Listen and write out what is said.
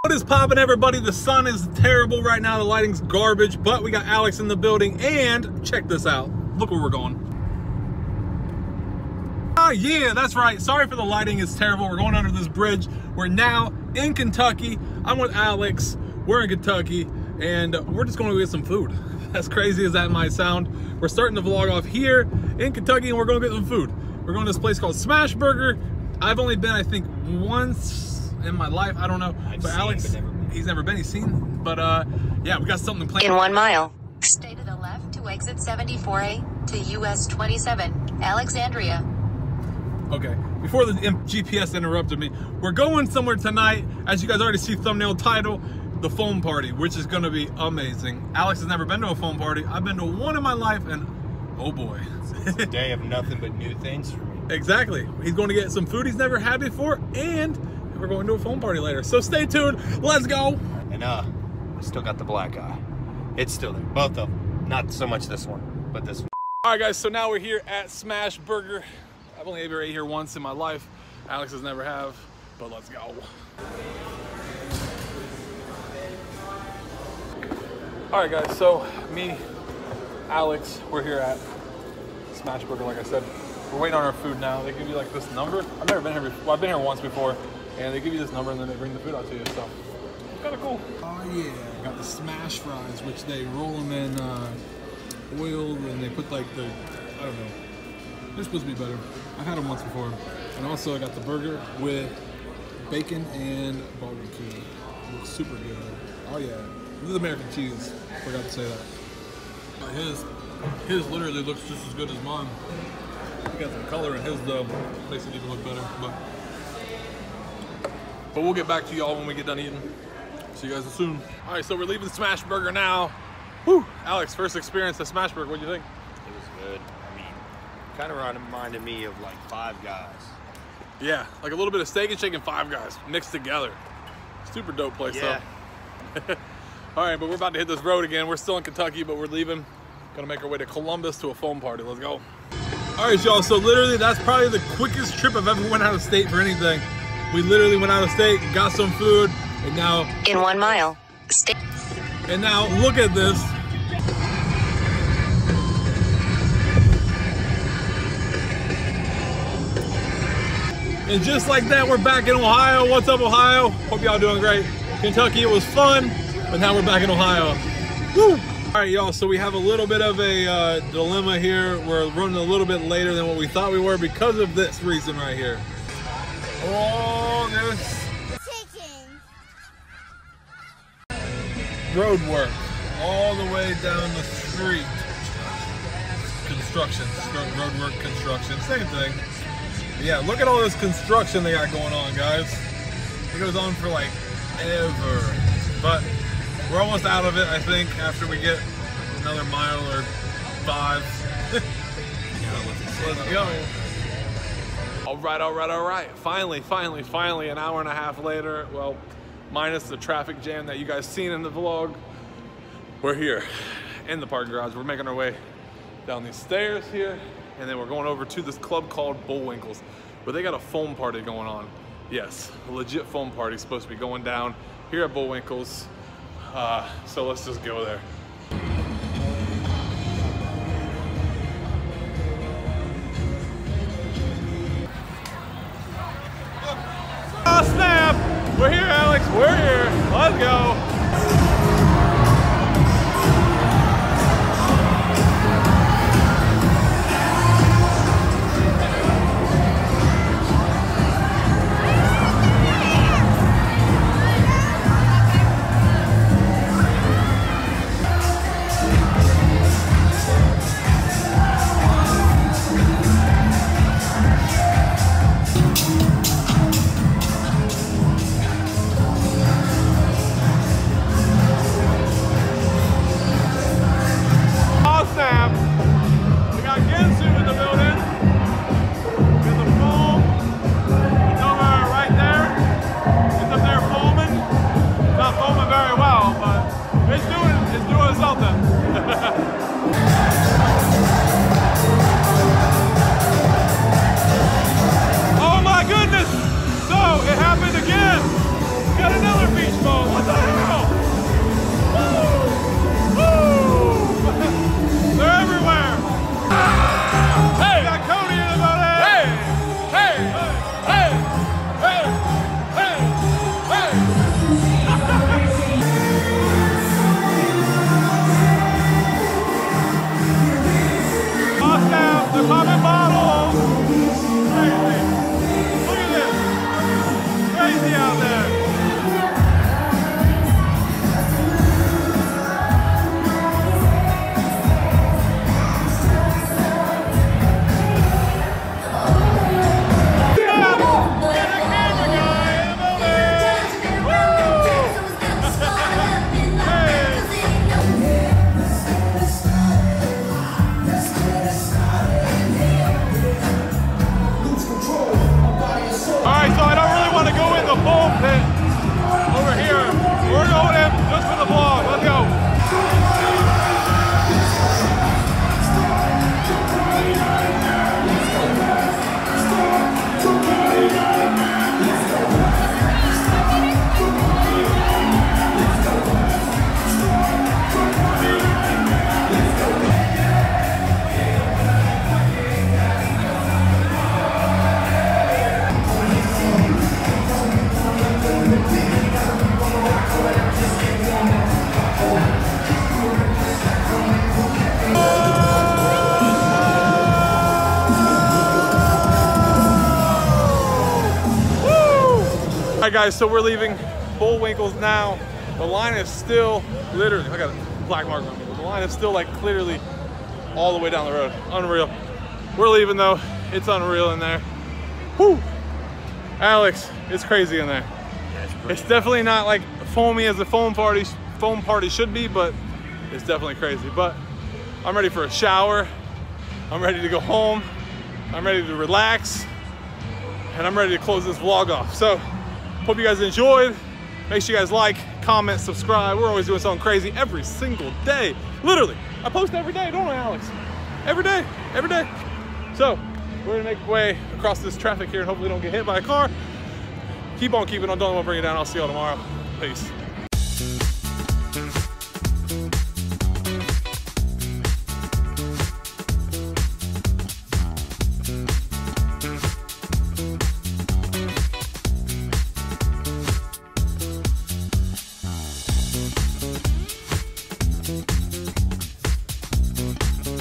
What is poppin', everybody? The sun is terrible right now. The lighting's garbage, but we got Alex in the building. And check this out. Look where we're going. Ah, yeah, that's right. Sorry for the lighting. It's terrible. We're going under this bridge. We're now in Kentucky. I'm with Alex. We're in Kentucky, and we're just going to get some food. As crazy as that might sound, we're starting the vlog off here in Kentucky, and we're going to get some food. We're going to this place called Smash Burger. I've only been, I think, once in my life. I don't know. I've but seen, Alex, but never he's never been. He's seen. But uh, yeah, we got something planned. In one mile. Stay to the left to exit 74A to US 27, Alexandria. Okay, before the GPS interrupted me, we're going somewhere tonight. As you guys already see, thumbnail title, the foam party, which is gonna be amazing. Alex has never been to a foam party. I've been to one in my life, and oh boy. It's a day of nothing but new things for me. exactly. He's going to get some food he's never had before, and we're going to a foam party later. So stay tuned. Let's go. And uh, I still got the black eye. It's still there. Both of them. Not so much this one, but this one. All right, guys. So now we're here at Smash Burger. I've only ever ate here once in my life. Alex has never have, but let's go. All right, guys. So me, Alex, we're here at Smash Burger. Like I said, we're waiting on our food now. They give you like this number. I've never been here before. Well, I've been here once before, and they give you this number and then they bring the food out to you. So it's kind of cool. Oh yeah, got the smash fries, which they roll them in uh, oil and they put like the I don't know. They're supposed to be better. I had them once before, and also I got the burger with bacon and barbecue. Looks super good. Oh yeah, this is American cheese. Forgot to say that. But his his literally looks just as good as mine. He got some color in his though, makes it even look better. But but we'll get back to y'all when we get done eating. See you guys soon. All right, so we're leaving Smash Burger now. Whew. Alex, first experience at Smash Burger. What do you think? It was good. I mean, kind of reminded me of like Five Guys. Yeah, like a little bit of steak and shake and Five Guys mixed together. Super dope place Yeah. though. All right, but we're about to hit this road again. We're still in Kentucky, but we're leaving. Gonna make our way to Columbus to a foam party. Let's go. All right, y'all. So literally, that's probably the quickest trip I've ever went out of state for anything. We literally went out of state, got some food, and now In one mile. Stay. And now look at this. And just like that, we're back in Ohio. What's up, Ohio? Hope y'all doing great. Kentucky, it was fun, but now we're back in Ohio. Woo! All right, y'all, so we have a little bit of a uh, dilemma here. We're running a little bit later than what we thought we were because of this reason right here. Oh, this road work all the way down the street. Construction, road work, construction, same thing. Yeah, look at all this construction they got going on, guys. It goes on for like ever. But we're almost out of it, I think, after we get another mile or five. Let's go. All right, all right, all right. Finally, finally, finally, an hour and a half later. Well, minus the traffic jam that you guys seen in the vlog. We're here in the parking garage. We're making our way down these stairs here, and then we're going over to this club called Bullwinkles, where they got a foam party going on. Yes, a legit foam party supposed to be going down here at Bullwinkles. Uh, so let's just go there. Oh snap! We're here, Alex. We're here. Let's go. Right, guys, so we're leaving Bullwinkle's now. The line is still literally, I got a black mark on me, the line is still like clearly all the way down the road. Unreal. We're leaving though. It's unreal in there. Whew. Alex, it's crazy in there. It's definitely not like foamy as a foam party foam party should be, but it's definitely crazy. But I'm ready for a shower. I'm ready to go home. I'm ready to relax. And I'm ready to close this vlog off. So, hope you guys enjoyed. Make sure you guys like, comment, subscribe. We're always doing something crazy every single day. Literally, I post every day, don't I, Alex? Every day, every day. So, we're gonna make way across this traffic here and hopefully don't get hit by a car. Keep on keeping on, don't let bring it down. I'll see y'all tomorrow. Peace.